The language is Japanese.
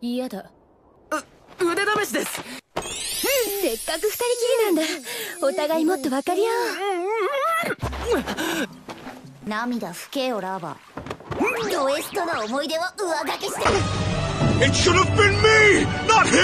嫌だ。う腕試しです。せっかく二人きりなんだ。お互いもっと分かり合おう。涙ふけよラー。バードストの思い出を上書きしてる。It should have been me, not him!